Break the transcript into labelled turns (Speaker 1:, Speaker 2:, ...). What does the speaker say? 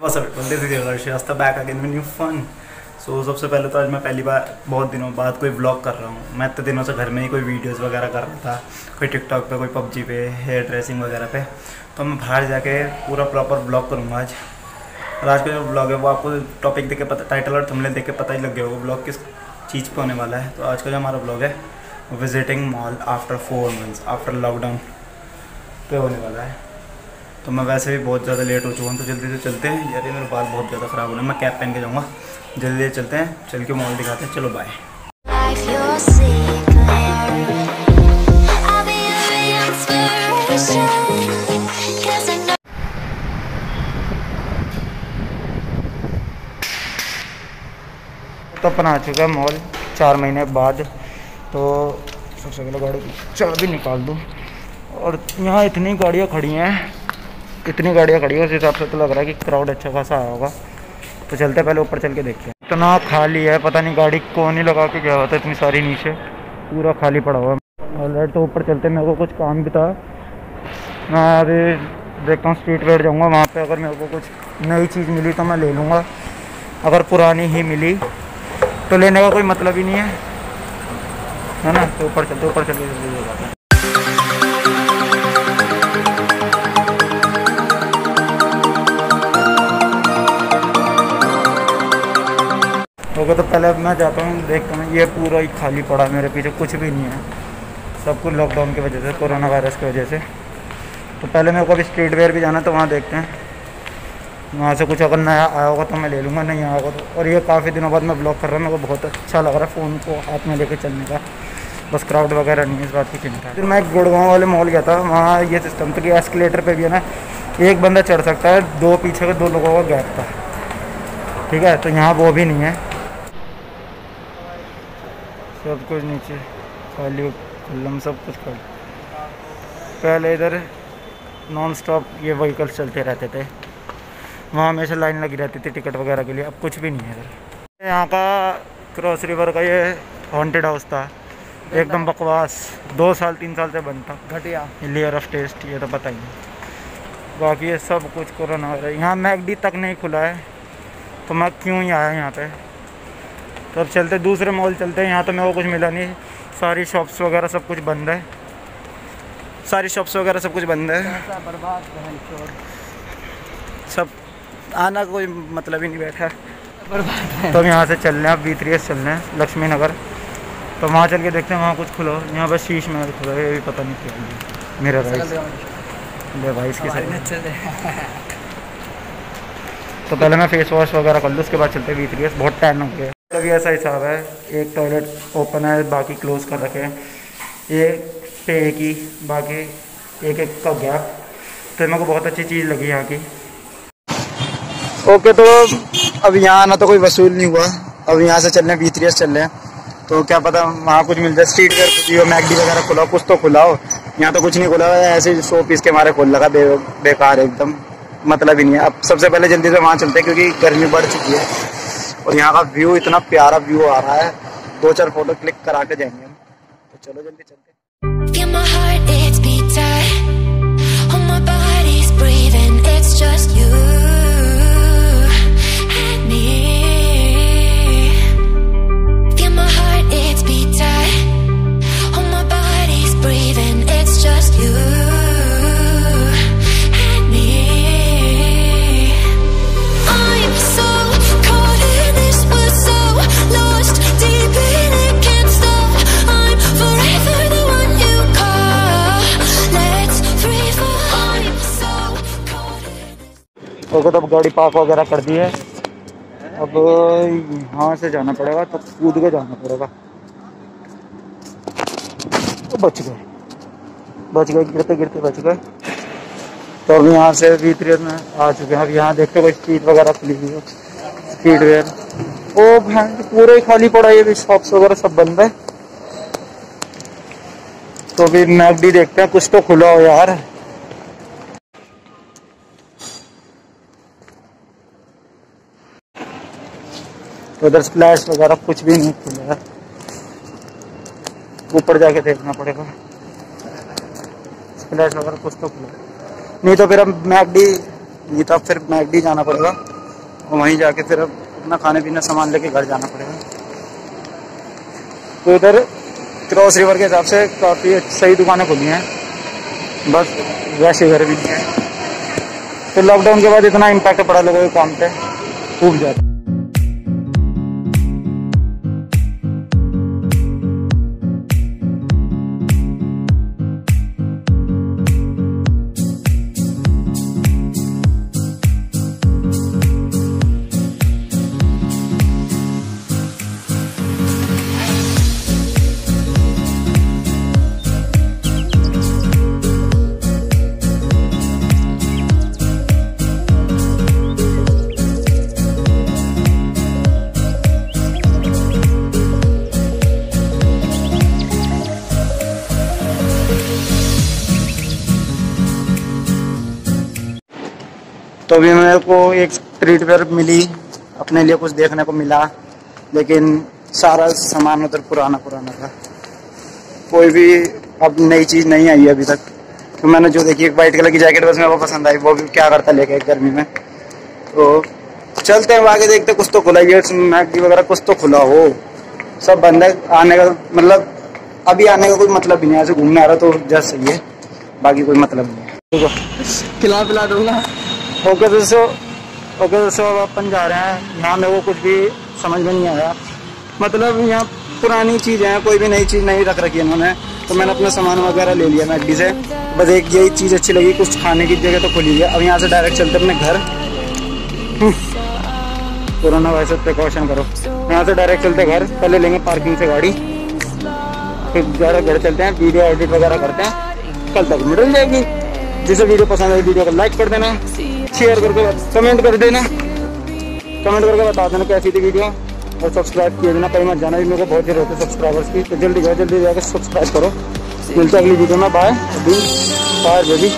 Speaker 1: Is your Shrestha back again with new fun. So, सबसे पहले तो आज मैं पहली बार, बहुत दिनों बाद कोई व्लॉग कर रहा हूँ। मैं इतने दिनों से घर में ही कोई वीडियोस वगैरह कर रहा था, कोई टिकटॉक पे, कोई पबजी पे हेयर ड्रेसिंग वगैरह पे। तो मैं बाहर जाके पूरा प्रॉपर ब्लॉग करूँगा आज। और आज का जो ब्लॉग है, वो आपको टॉपिक देख के पता टाइटल और थमले देख के पता ही लग गया होगा ब्लॉग किस चीज़ पर होने वाला है। तो आज का जो हमारा ब्लॉग है visiting mall after four months after lockdown पे होने वाला है। तो मैं वैसे भी बहुत ज़्यादा लेट हो चुका हूँ तो जल्दी से चलते हैं। यार ये मेरे बाल बहुत ज़्यादा ख़राब हो रहे हैं मैं कैप पहन के जाऊँगा। जल्दी से चलते हैं चल के मॉल दिखाते हैं। चलो बाय. तो अपन आ चुका है मॉल चार महीने बाद। तो सबसे पहले गाड़ी की चाबी निकाल दूँ। और यहाँ इतनी गाड़ियाँ खड़ी हैं। इतनी गाड़ियाँ खड़ी हैं, उस हिसाब से तो लग रहा है कि क्राउड अच्छा खासा आया होगा। तो चलते पहले ऊपर चल के देखते हैं इतना खाली है, पता नहीं गाड़ी कौन ही लगा के गया था इतनी सारी नीचे। पूरा खाली पड़ा हुआ है। ऑलरेडी तो ऊपर चलते मेरे को कुछ काम भी था। मैं अभी देखता हूँ स्ट्रीट वेयर जाऊँगा, वहाँ पे अगर मेरे को कुछ नई चीज़ मिली तो मैं ले लूँगा। अगर पुरानी ही मिली तो लेने का कोई मतलब ही नहीं है। है ना? तो ऊपर चलते ऊपर चलते हो जाता है। ओके तो पहले मैं जाता हूँ, देखता हूँ। ये पूरा ही खाली पड़ा है मेरे पीछे, कुछ भी नहीं है। सब कुछ लॉकडाउन की वजह से कोरोना वायरस की वजह से। तो पहले मेरे को अभी स्ट्रीट वेयर भी जाना है तो वहाँ देखते हैं। वहाँ से कुछ अगर नया आया होगा तो मैं ले लूँगा, नहीं आया होगा तो। और ये काफ़ी दिनों बाद मैं ब्लॉग कर रहा हूँ, मेरे को बहुत अच्छा लग रहा है फ़ोन को हाथ में लेके चलने का। बस क्राउड वगैरह नहीं इस बात की चिंता। फिर मैं गुड़गांव वाले मॉल गया था, वहाँ ये सिस्टम था कि एस्केलेटर पे भी है ना, एक बंदा चढ़ सकता है, दो पीछे के दो लोगों का गैप था। ठीक है तो यहाँ वो भी नहीं है। सब कुछ नीचे खाली खुल्लम सब कुछ खाली पहले इधर नॉन स्टॉप ये व्हीकल्स चलते रहते थे। वहाँ हमेशा लाइन लगी रहती थी टिकट वगैरह के लिए। अब कुछ भी नहीं है इधर। यहाँ का क्रॉस रिवर का ये हॉन्टेड हाउस था। एकदम बकवास। दो साल तीन साल से बंद था।
Speaker 2: घटिया।
Speaker 1: लेयर ऑफ़ टेस्ट ये तो पता ही नहीं बाकी ये सब कुछ कोरोना हो रहा है। यहाँ मैगडी तक नहीं खुला है। तो मैं क्यों ही आया यहाँ पे? तो अब चलते दूसरे मॉल चलते हैं। यहाँ तो मेरे को कुछ मिला नहीं। सारी शॉप्स वगैरह सब कुछ बंद है। सारी शॉप्स वगैरह सब कुछ बंद है। सब आना कोई मतलब ही नहीं बैठा। है। तो हम यहाँ से चल रहे हैं। अब बी थ्री एस चल रहे हैं लक्ष्मी नगर। तो वहाँ चल के देखते हैं वहाँ कुछ खुलो। यहाँ पर शीश महल खुला है ये भी पता नहीं क्या। मेरा राइस की साइड तो पहले मैं फेस वॉश वगैरह कर लूँ उसके बाद चलते हैं बी थ्री एस बहुत टाइम हो गया। तभी ऐसा हिसाब है। एक टॉयलेट ओपन है बाकी क्लोज कर रखे हैं। एक पे एक ही बाकी एक एक का गैप। तो मेरे को बहुत अच्छी चीज़ लगी यहाँ की। ओके तो अब यहाँ आना तो कोई वसूल नहीं हुआ। अब यहाँ से चल रहे हैं एस चल रहे हैं। तो क्या पता वहाँ कुछ मिल जाए। स्ट्रीट वेयर खुली हो मैगडी वगैरह खुला हो कुछ तो खुला हो। यहाँ तो कुछ नहीं खुला है। ऐसे सौ पीस के हमारे खोल लगा बे, बेकार एकदम। मतलब ही नहीं है। अब सबसे पहले जल्दी से वहाँ चलते हैं क्योंकि गर्मी बढ़ चुकी है। और यहाँ का व्यू इतना प्यारा व्यू आ रहा है। दो चार फ़ोटो क्लिक करा के जाएँगे हम। तो चलो जल्दी चलते तो अब गाड़ी पार्क वगैरह कर दी है। अब यहाँ से जाना पड़ेगा तब तो कूद के जाना पड़ेगा। तो बच गए। बच गए, गिरते गिरते बच गए। तो अब यहाँ से वी थ्री में आ चुके हैं। अब यहाँ देखते कोई स्ट्रीट वगैरह खुली हुई है। स्ट्रीट वेयर ओ भैन पूरा ही खाली पड़ा है ये भी। शॉप्स वगैरह सब बंद है। तो अभी भी देखते हैं। कुछ तो खुला हो यार। उधर स्प्लैश वगैरह कुछ भी नहीं खुला है। ऊपर जाके देखना पड़ेगा। स्प्लैश वगैरह कुछ तो खुला नहीं तो फिर अब मैगडी नहीं तो फिर मैगडी जाना पड़ेगा।
Speaker 3: और वहीं जाके फिर अब अपना खाने पीने सामान लेके घर जाना पड़ेगा। तो इधर क्रॉस रिवर के हिसाब से काफ़ी सही दुकानें खुली हैं। बस वैसे घर भी नहीं है। तो लॉकडाउन के बाद इतना इम्पैक्ट पड़ा लोगों के काम पे। खूब ज़्यादा। तो अभी मेरे को एक स्ट्रीट वेयर मिली, अपने लिए कुछ देखने को मिला, लेकिन सारा सामान उधर पुराना पुराना था। कोई भी अब नई चीज़ नहीं आई अभी तक। तो मैंने जो देखी, एक वाइट कलर की जैकेट बस मेरे को पसंद आई, वो भी क्या करता लेके गर्मी में। तो चलते हैं आगे देखते कुछ तो खुला ये मैगडी वगैरह कुछ तो खुला हो। सब बंद है, आने का मतलब अभी आने का कोई मतलब नहीं है, ऐसे घूमने आ रहा तो जस्ट सही है, बाकी कोई मतलब नहीं है।
Speaker 1: खिला पिला दूँगा।
Speaker 3: ओके दोस्तों ओके दोस्तों अब अपन जा रहे हैं। यहाँ मेरे को कुछ भी समझ में नहीं आया। मतलब यहाँ पुरानी चीज़ है, कोई भी नई चीज़ नहीं रख रखी है इन्होंने। तो मैंने अपना सामान वगैरह ले लिया मैगडी से। बस एक यही चीज़ अच्छी लगी, कुछ खाने की जगह तो खुली है अब यहाँ से डायरेक्ट चलते अपने घर। हम्म। कोरोना वायरस प्रिकॉशन करो। यहाँ से डायरेक्ट चलते घर। पहले लेंगे पार्किंग से गाड़ी। फिर डायरेक्ट घर चलते हैं। वीडियो एडिट वगैरह करते हैं। कल तक मिल जाएगी। जिसे वीडियो पसंद आई वीडियो को लाइक कर देना। शेयर करके कमेंट कर देना। कमेंट करके बता देना कैसी थी वीडियो और सब्सक्राइब किए देना कहीं मत जाना। भी मेरे को बहुत ज़रूरत है सब्सक्राइबर्स की। तो जल्दी जाओ, जल्दी जाकर सब्सक्राइब करो। मिलते अगली वीडियो में। बाय अभी बाय बेबी